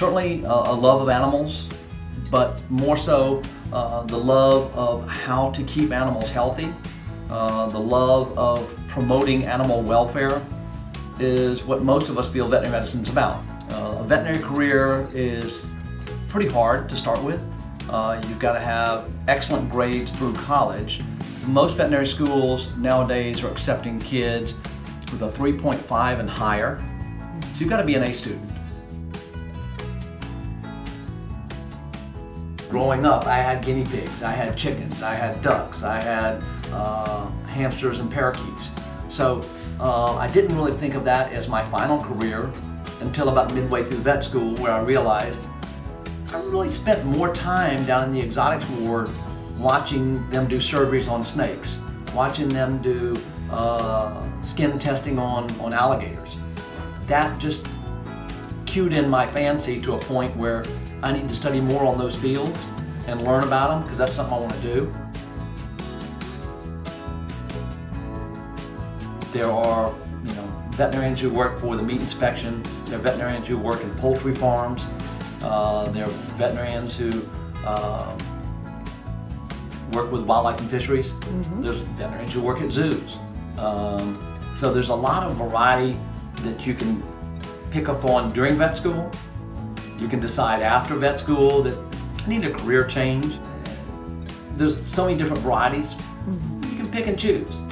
certainly a, a love of animals, but more so uh, the love of how to keep animals healthy, uh, the love of promoting animal welfare is what most of us feel veterinary medicine is about. Uh, a veterinary career is pretty hard to start with. Uh, you've got to have excellent grades through college. Most veterinary schools nowadays are accepting kids with a 3.5 and higher. So you've got to be an A student. Growing up, I had guinea pigs, I had chickens, I had ducks, I had uh, hamsters and parakeets. So uh, I didn't really think of that as my final career until about midway through vet school where I realized I really spent more time down in the exotics ward watching them do surgeries on snakes, watching them do uh, skin testing on, on alligators. That just cued in my fancy to a point where I need to study more on those fields and learn about them because that's something I want to do. There are, you know, veterinarians who work for the meat inspection. There are veterinarians who work in poultry farms. Uh, there are veterinarians who um, work with wildlife and fisheries. Mm -hmm. There's veterinarians who work at zoos. Um, so there's a lot of variety that you can pick up on during vet school. You can decide after vet school that I need a career change. There's so many different varieties. Mm -hmm. You can pick and choose.